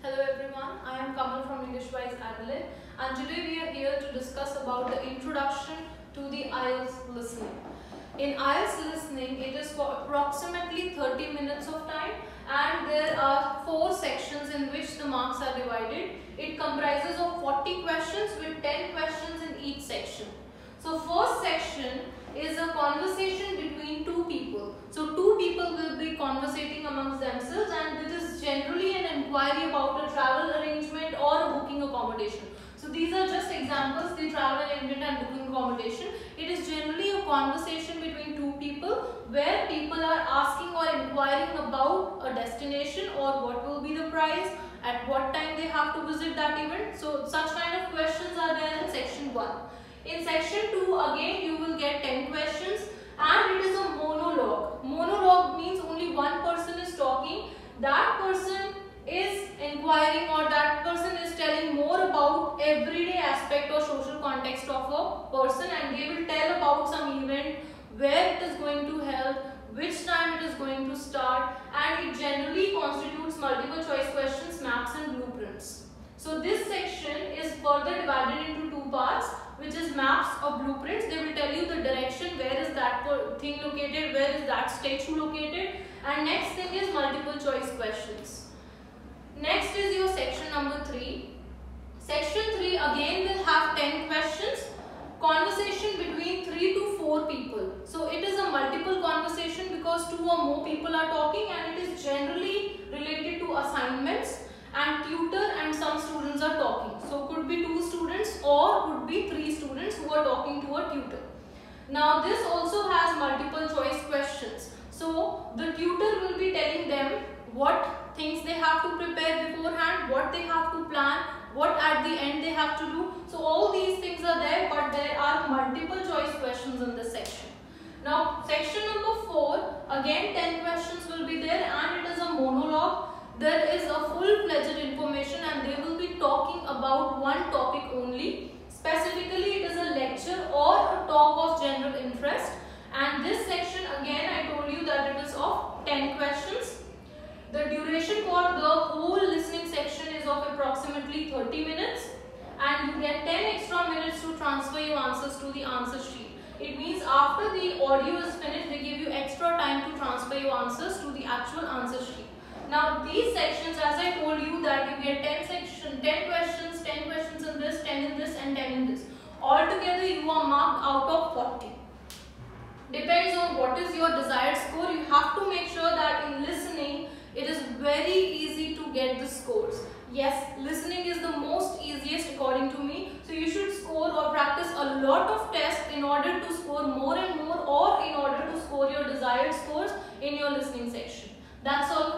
Hello everyone, I am Kamal from Englishwise Adelaide and today we are here to discuss about the introduction to the IELTS listening. In IELTS listening, it is for approximately 30 minutes of time and there are four sections in which the marks are divided. It comprises of 40 questions with 10 questions in each section. So first section is a conversation between two people. So two people will be conversating amongst themselves and it is generally an inquiry about a travel arrangement or booking accommodation. So these are just examples, the travel arrangement and booking accommodation. It is generally a conversation between two people where people are asking or inquiring about a destination or what will be the price, at what time they have to visit that event. So such kind of questions are there in section 1. In section 2 again you will get 10 questions and it is a monologue. Monologue means only one person is talking. That person is inquiring or that person is telling more about everyday aspect or social context of a person and they will tell about some event, where it is going to help, which time it is going to start and it generally constitutes multiple choice questions, maps and blueprints. So this section is further divided into two parts which is maps or blueprints. They will tell you the direction, where is that thing located, where is that statue located and next thing is multiple choice questions. Next is your section number 3. Section 3 again will have 10 questions. Conversation between 3 to 4 people. So it is a multiple conversation because two or more people are talking and it is generally related to assignments and tutor and some students are talking. So could be two students or could be three students who are talking to a tutor. Now this also has multiple choice questions. So the tutor will be telling them what have to prepare beforehand, what they have to plan, what at the end they have to do. So all these things are there but there are multiple choice questions in this section. Now section number 4 again 10 questions will be there and it is a monologue there is a full-fledged information and they will be talking about one topic only. Specifically, it is a lecture or a talk of general interest. And this section, again, I told you that it is of 10 questions. The duration for the whole listening section is of approximately 30 minutes. And you get 10 extra minutes to transfer your answers to the answer sheet. It means after the audio is finished, they give you extra time to transfer your answers to the actual answer sheet. Now these sections as I told you that you get 10 section, 10 questions, 10 questions in this, 10 in this and 10 in this. Altogether you are marked out of 40. Depends on what is your desired score. You have to make sure that in listening it is very easy to get the scores. Yes, listening is the most easiest according to me. So you should score or practice a lot of tests in order to score more and more or in order to score your desired scores in your listening section. That's all